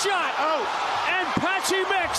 shot. Oh. And Patchy Mix